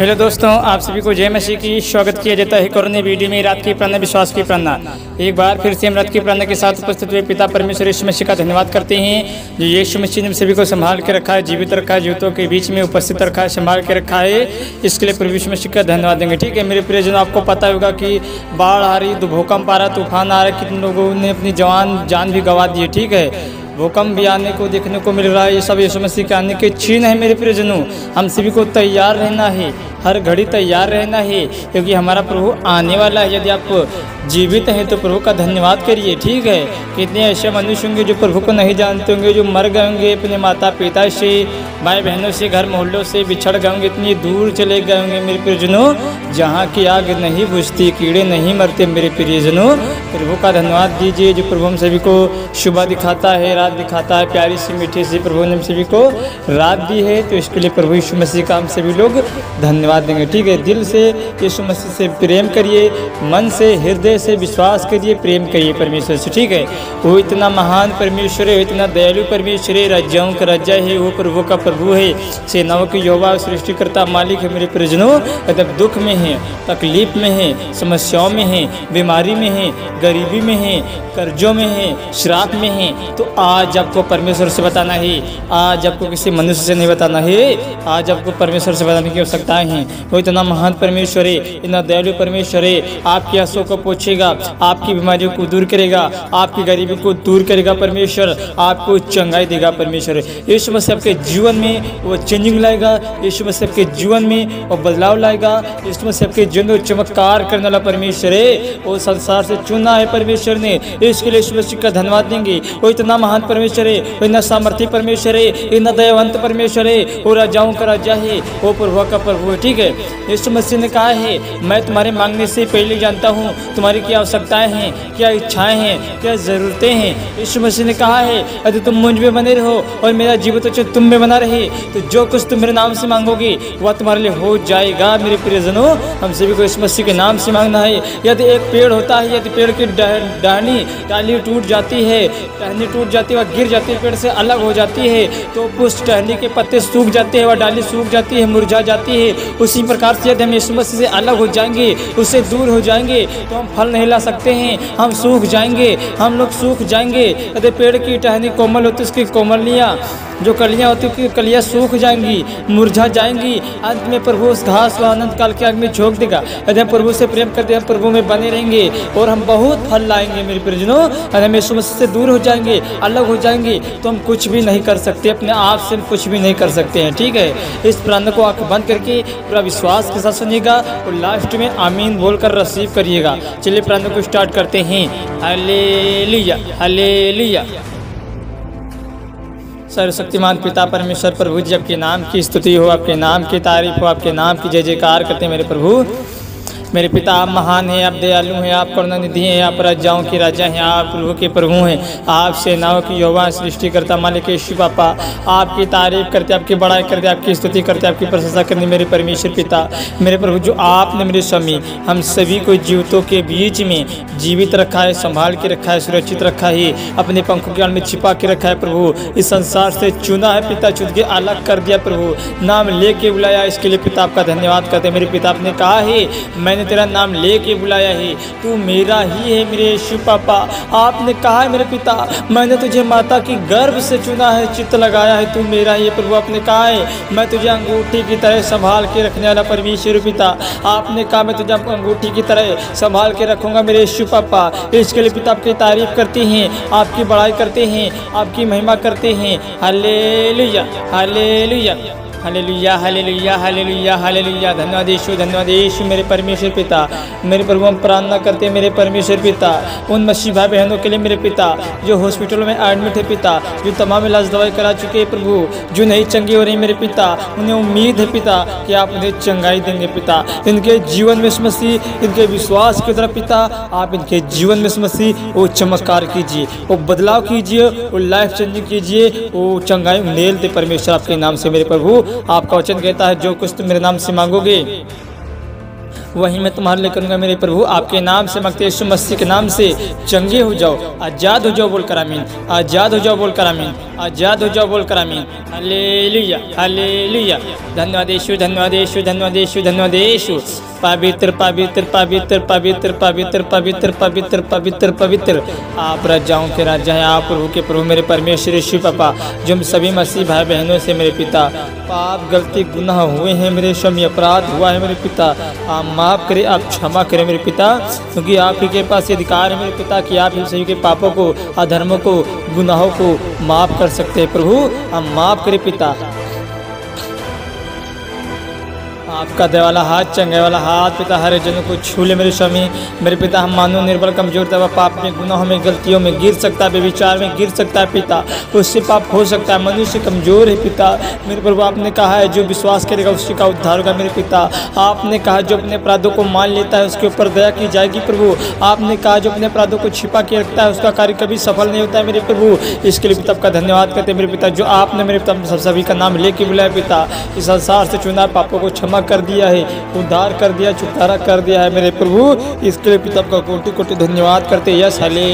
Hello दोस्तों, आप सभी को जय मसीह की स्वागत किया जाता है कोरोना वीडियो में रात की प्रार्थना विश्वास की प्रार्थना एक बार फिर से हम रात की प्रार्थना के साथ उपस्थित हुए पिता परमेश्वर यीशु मसीह का धन्यवाद करते हैं, जो यीशु मसीह ने सभी को संभाल के रखा है, जीवित रखा है जीवितों के बीच में उपस्थित रखा है, संभाल के रखा है। इसके लिए प्रभु यीशु मसीह का धन्यवाद देंगे। ठीक है, मेरे प्रियजन, आपको पता होगा कि बाढ़ आ रही, भूकंप आ रहा, तूफ़ान आ रहा, कितने लोगों ने अपनी जवान, जान भी गंवा दी है। ठीक है भूकंप भी आने को, देखने को मिल रहा है। ये सब यीशु मसीह के आने के छीन है मेरे प्रियजनों। हम सभी को तैयार रहना है। हर घड़ी तैयार रहना है, क्योंकि हमारा प्रभु आने वाला है। यदि आप जीवित हैं तो प्रभु का धन्यवाद करिए, ठीक है? कितने ऐसे मनुष्य होंगे जो प्रभु को नहीं जानते होंगे, जो मर गए होंगे, अपने माता पिता से भाई बहनों से घर मोहल्लों से, बिछड़ गए होंगे, इतनी दूर चले गए होंगे मेरे प्रियजनों, जहाँ की आग नहीं बुझती, कीड़े नहीं मरते मेरे प्रियजनों। प्रभु का धन्यवाद दीजिए, जो प्रभु हम सभी को सुबह दिखाता है, रात दिखाता है प्यारी सी मीठी सी प्रभु ने सभी को रात दी है तो इसके लिए प्रभु यीशु मसीह का हम सभी लोग धन्यवाद देंगे। ठीक है, दिल से यीशु मसीह से प्रेम करिए, मन से, हृदय से विश्वास करिए, प्रेम करिए परमेश्वर से। ठीक है, वो इतना महान परमेश्वर है इतना दयालु परमेश्वर है, राज्यों का राजा है, वो प्रभु का प्रभु है, सेनाओं की योवा, सृष्टिकर्ता, मालिक है मेरे परिजनों, अगर दुख में है, तकलीफ़ में है, समस्याओं में है, बीमारी में है, गरीबी में है, कर्जों में है, श्राप में है तो आज आपको परमेश्वर से बताना है, आज आपको किसी मनुष्य से नहीं बताना है, आज आपको परमेश्वर से बताने की आवश्यकताएँ हैं। वो इतना महान परमेश्वर है इतना दयालु परमेश्वर है आपके आँसू को पूछेगा, आपकी बीमारियों को दूर करेगा, आपकी गरीबी को दूर करेगा परमेश्वर, आपको चंगाई देगा परमेश्वर। यीशु मसीह आपके जीवन में वो चेंजिंग लाएगा, यीशु मसीह आपके जीवन में वो बदलाव लाएगा, यीशु मसीह आपके जीवन में चमत्कार करने वाला परमेश्वर है। वो संसार से चुना है परमेश्वर ने, इसके लिए यीशु मसीह का धन्यवाद देंगे। वो इतना महान परमेश्वर है वो इतना सामर्थ्य परमेश्वर इतना दयावंत परमेश्वर वो राजाओं का राजा है वो प्रभु का प्रभु है, ठीक है? यीशु मसीह ने कहा है, मैं तुम्हारे मांगने से पहले जानता हूँ, तुम्हारी क्या आवश्यकताएँ हैं, क्या इच्छाएँ हैं, क्या ज़रूरतें हैं? यीशु मसीह ने कहा है, यदि तुम मुझमें बने रहो और मेरा जीवित तो तुम में बना रहे तो जो कुछ तुम मेरे नाम से मांगोगे, वह तुम्हारे लिए हो जाएगा। मेरे प्रियजनों, हम सभी को यीशु मसीह के नाम से मांगना है। यदि एक पेड़ होता है, यदि पेड़ की डहनी, डाली टूट जाती है, टहनी टूट जाती है वह गिर जाती है, पेड़ से अलग हो जाती है। तो उस टहनी के पत्ते सूख जाते हैं वह डाली सूख जाती है, मुरझा जाती है। उसी प्रकार से यदि हम यीशु मसीह से अलग हो जाएँगे, उससे दूर हो जाएँगे तो हम फल नहीं ला सकते हैं। हम सूख जाएँगे, हम लोग सूख जाएँगे। यदि पेड़ की टहनी कोमल होती है, उसकी कोमलियाँ जो कलियाँ होती हैं कलियाँ सूख जाएँगी, मुरझा जाएँगी। अंत में प्रभु उस घास को आनंद काल के आग में झोंक देगा। यदि हम प्रभु से प्रेम करते हैं प्रभु में बने रहेंगे और हम बहुत फल लाएँगे, मेरे परिजनों यदि हम यीशु मसीह से दूर हो जाएँगे, अलग हो जाएँगे। तो हम कुछ भी नहीं कर सकते, अपने आप से कुछ भी नहीं कर सकते हैं, ठीक है? इस प्रार्थना को आँख बंद करके पूरा विश्वास के साथ सुनिएगा और लास्ट में आमीन बोलकर रिसीव करिएगा। चलिए प्रार्थना को स्टार्ट करते हैं। हले लिया हले लिया सर्वशक्तिमान पिता परमेश्वर, प्रभु जी, आपके नाम की स्तुति हो, आपके नाम की तारीफ़ हो, आपके नाम की जय जयकार करते मेरे प्रभु। मेरे पिता आप महान हैं, आप दयालु हैं, आप करुणानिधि हैं, आप राजाओं के राजा हैं, आप प्रभु के प्रभु हैं, आप सेनाओं की युवा सृष्टिकर्ता मालिक शिव पापा, आपकी तारीफ़ करते, आपकी बड़ाई करते, आपकी स्तुति करते, आपकी प्रशंसा करने मेरे परमेश्वर पिता, मेरे प्रभु जो आपने मेरे स्वामी, हम सभी को जीवितों के बीच में जीवित रखा है, संभाल के रखा है, सुरक्षित रखा है, अपने पंखों के में छिपा के रखा है प्रभु, इस संसार से चुना है पिता, चुन के अलग कर दिया प्रभु, नाम लेके बुलाया, इसके लिए पिता आपका धन्यवाद करते मेरे पिता आपने कहा है, मैंने मैंने तेरा नाम लेके बुलाया है। तू मेरा ही है मेरे यीशु पापा। आपने कहा है मेरे पिता, मैंने तुझे माता की गर्भ से चुना है, चित्त लगाया है, तू मेरा ही प्रभु, आपने कहा है, मैं तुझे अंगूठी की तरह संभाल के रखने वाला परमेश्वर पिता। आपने कहा, मैं तुझे अंगूठी की तरह संभाल के रखूँगा मेरे यीशु पापा। इसके लिए पिता आपकी तारीफ़ करते हैं, आपकी बड़ाई करते हैं, आपकी महिमा करते हैं। हले लुया हले लुया हालेलुया हालेलुया हालेलुया हालेलुया। धन्यवाद यीशु धन्यवाद यीशु मेरे परमेश्वर पिता। मेरे प्रभु, हम प्रार्थना करते हैं मेरे परमेश्वर पिता। उन मसीह भाई बहनों के लिए मेरे पिता, जो हॉस्पिटल में एडमिट है पिता, जो तमाम इलाज दवाई करा चुके हैं प्रभु, जो नहीं चंगी हो रही मेरे पिता, उन्हें उम्मीद है पिता कि आप उन्हें चंगाई देंगे पिता। इनके जीवन में मसीह, इनके विश्वास की द्वारा पिता, आप इनके जीवन में मसीह वो चमत्कार कीजिए, वो बदलाव कीजिए, वो लाइफ चेंजिंग कीजिए, वो चंगाई दे परमेश्वर आपके नाम से मेरे प्रभु। आपका वचन कहता है जो कुछ तुम मेरे नाम से मांगोगे वही मैं तुम्हारे लिए करूँगा, मेरे प्रभु। आपके नाम से मगते यीशु मसीह के नाम से चंगे हो जाओ। आज़ाद हो जाओ बोल कर आमीन। आज़ाद हो जाओ बोल कर आमीन। आज़ाद हो जाओ बोल कर आमीन। हालेलुया हालेलुया। धन्यवाद यीशु धन्यवाद यीशु धन्यवाद यीशु धन्यवाद यीशु। पवित्र पवित्र पवित्र पवित्र पवित्र पवित्र पवित्र पवित्र पवित्र। आप राजाओं के राजा हैं, आप प्रभु के प्रभु, मेरे परमेश्वर यीशु पापा, जो हम सभी मसीह भाई बहनों से मेरे पिता, पाप, गलती, गुनाह हुए हैं, मेरे स्वामी अपराध हुआ है, मेरे पिता। आप माफ़ करें, आप क्षमा करें मेरे पिता, क्योंकि आप ही के पास ये अधिकार है मेरे पिता कि आप ही सभी के पापों को, अधर्मों को, गुनाहों को माफ़ कर सकते हैं। प्रभु, हम माफ़ करें पिता। आपका दया वाला हाथ, चंगे वाला हाथ, पिता हरे जनों को छू ले मेरे स्वामी, मेरे पिता, हम मानो निर्बल, कमज़ोर, तब पाप में गुनाहों में, गलतियों में गिर सकता है विचार में गिर सकता है, पिता। उससे पाप हो सकता है, मनुष्य कमज़ोर है, पिता। मेरे प्रभु, आपने कहा है, जो विश्वास करेगा उसी का उद्धार होगा, मेरे पिता। आपने कहा, जो अपने अपराधों को मान लेता है, उसके ऊपर दया की जाएगी, प्रभु। आपने कहा, जो अपने अपराधों को छिपा के रखता है, उसका कार्य कभी सफल नहीं होता है, मेरे प्रभु। इसके लिए पिता, आपका धन्यवाद करते हैं, मेरे पिता, जो आपने मेरे पिता सभी का नाम लेके बुलाया, पिता। इस संसार से चुना पापों को क्षमा कर दिया है, उद्धार कर दिया, छुटकारा कर दिया है मेरे प्रभु। इसके लिए पिता का कोटि कोटि धन्यवाद करते यश हले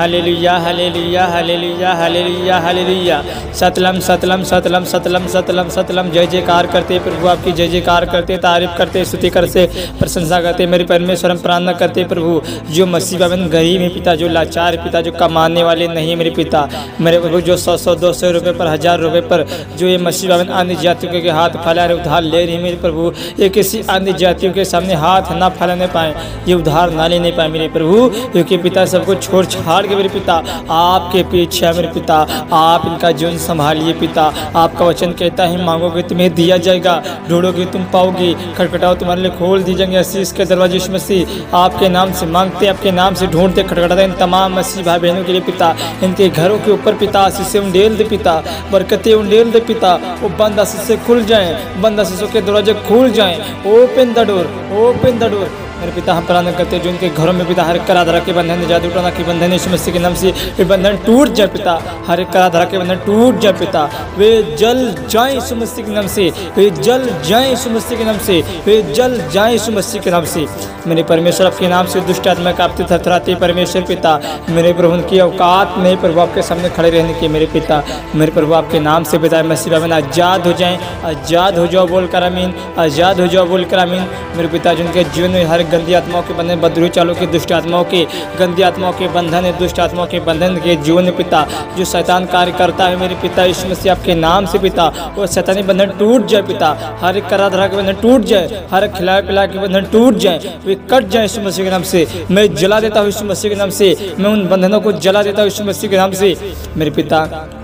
हलेलुया हलेलुया हलेलुया हलेलुया हलेलुया सतलम सतलम सतलम सतलम सतलम सतलम जय जयकार करते प्रभु आपकी, जय जयकार करते, तारीफ़ करते, स्तुति करते, प्रशंसा करते, मेरे परमेश्वर हम प्रार्थना करते प्रभु। जो मसीह बाबन गरीब है पिता, जो लाचार पिता, जो कमाने वाले नहीं मेरे पिता। मेरे प्रभु, जो सौ सौ, दो सौ रुपये पर, हज़ार रुपये पर, जो ये मसीह बाबन अन्य जातियों के हाथ फैला रहे, उधार ले रही मेरे प्रभु। ये किसी अन्य जातियों के सामने हाथ ना फैलाने पाए, ये उधार ना लेने पाए मेरे प्रभु, क्योंकि पिता सबको छोड़ छाड़ के मेरे पिता, आपके पीछे है मेरे पिता, आप इनका जीवन संभालिए पिता। आपका वचन कहता है मांगोगे तुम्हें दिया जाएगा ढूंढोगे तुम पाओगे, खटखटाओ तुम्हारे लिए खोल दी जाएँगे असीस के दरवाजे मसीह। आपके नाम से मांगते, आपके नाम से ढूंढते, खटखटाते इन तमाम मसीह भाई बहनों के लिए पिता। इनके घरों के ऊपर पिता, आशीष उंडेल दे पिता, बरकतें उंडेल दे पिता। वो बंद आशीष से खुल जाएँ, बंद आशीषों के दरवाजे खुल जाएँ। Open the door, open the door. मेरे पिता हम प्रार्थना करते हैं, जो उनके घरों में पिता हर करा धरा के बंधन, जादू टोना के बंधन, यीशु मसीह के नाम से वे बंधन टूट जाए पिता। हर एक करा धरा के बंधन टूट जाए पिता। वे जल जाए यीशु मसीह के नाम से। वे जल जाए यीशु मसीह के नाम से। वे जल जाए यीशु मसीह के नाम से। मेरे परमेश्वर आपके नाम से दुष्ट आत्मा कापते थरथराते परमेश्वर पिता। मेरे प्रभु, उनकी अवकात नहीं प्रभु आपके सामने खड़े रहने के मेरे पिता। मेरे प्रभु आपके नाम से पिता मसीह बाबन आज़ाद हो जाए। आज़ाद हो जाओ बोल कर अमीन आज़ाद हो जाओ बोल कर अमीन मेरे पिता, जिनके जीवन में हर गंदी आत्माओं के बंधन बद्रू चालों के दुष्ट आत्माओं के गंदी आत्माओं के बंधन है दुष्ट आत्माओं के बंधन के जीवन पिता, जो शैतान कार्य करता है मेरे पिता, इस मसीह आपके नाम से पिता वो शैतानी बंधन टूट जाए पिता, हर एक करा धरा के बंधन टूट जाए, हर एक खिलाए पिला के बंधन टूट जाए, वे कट जाए इस मसीह के नाम से, मैं जला देता हूँ इस मसीह के नाम से, मैं उन बंधनों को जला देता हूँ इस मसीह के नाम से, मेरे पिता।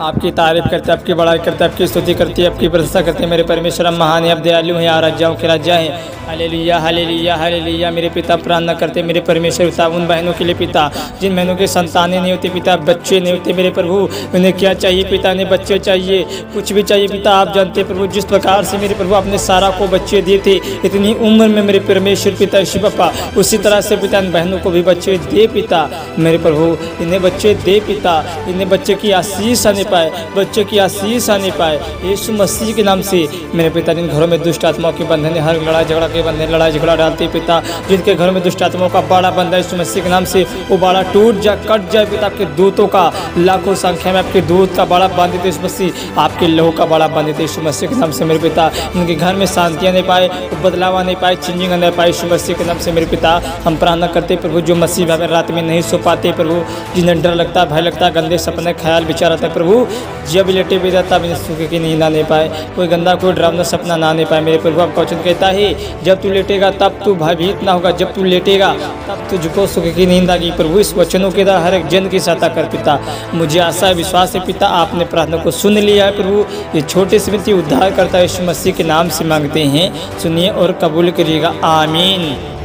आपकी तारीफ़ करते, आपकी बड़ाई करते, आपकी स्तुति करती है आपकी प्रशंसा करते हैं मेरे परमेश्वर महान है अब दयालु हैं आ राजाओं के राजा हैं। हले लिया हले लिया हले लिया मेरे पिता प्रार्थना करते, मेरे परमेश्वर पिता, उन बहनों के लिए पिता, जिन बहनों के संतानें नहीं होती, पिता, बच्चे नहीं होते, मेरे प्रभु, उन्हें क्या चाहिए, पिता ने बच्चे चाहिए, कुछ भी चाहिए, पिता, आप जानते प्रभु, जिस प्रकार से मेरे प्रभु अपने सारा को बच्चे दिए थे, इतनी उम्र में मेरे परमेश्वर पिता, शिव पप्पा उसी तरह से पिता, इन बहनों को भी बच्चे दे, पिता, मेरे प्रभु, इन्हें बच्चे दे, पिता, इन्हें बच्चे की आशीष आने पाए, बच्चों की आशीष आने पाए। यीशु मसीह के नाम से मेरे पिता जिन घरों में दुष्ट आत्माओं के बंधन हर लड़ाई झगड़ा के बंधन, लड़ाई झगड़ा डालते पिता, जिनके घर में दुष्ट आत्माओं का बाड़ा बंधा यीशु मसीह के नाम से वो बाड़ा टूट जाए, कट जाए पिता, आपके दूतों का, लाखों संख्या में आपके दूध का बाड़ा बाँध देते यीशु मसीह, आपके लहू का बाड़ा बाँध देते यीशु मसीह के नाम से मेरे पिता, उनके घर में शांतियाँ नहीं पाए बदलाव आने पाए, चेंजिंग आने पाए यीशु मसीह के नाम से मेरे पिता, हम प्रार्थना करते प्रभु जो मसीह भाई रात में नहीं सो पाते, प्रभु जिन्हें डर लगता, भय लगता, गंदे सपने, ख्याल, विचार आता प्रभु जब लेटे भी रहता बिना सूखे की नींद आने पाए। कोई गंदा, कोई ड्रामना सपना ना आने पाए। मेरे प्रभु आपका वचन कहता है, जब तू लेटेगा, तब तू भयभीत ना होगा। जब तू लेटेगा, तब तुझको सुख की नींद आगी प्रभु इस वचनों के द्वारा हर एक जन की सहायता कर पिता। मुझे आशा है, विश्वास है पिता, आपने प्रार्थना को सुन लिया है प्रभु। ये छोटे से व्यक्ति उद्धार करता है मसीह के नाम से मांगते हैं। सुनिए और कबूल करिएगा, आमीन।